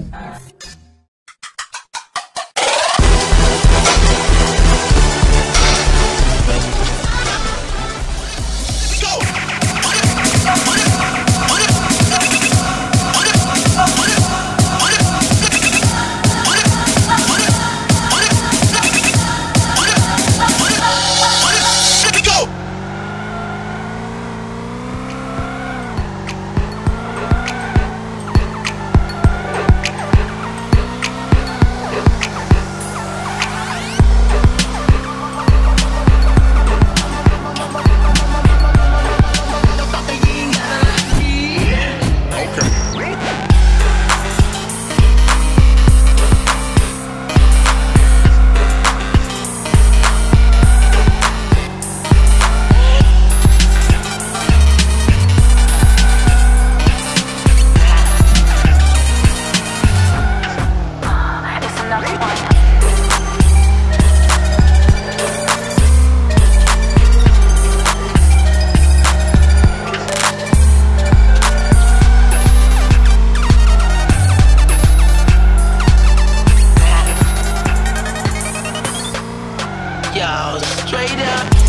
Bye. straight up.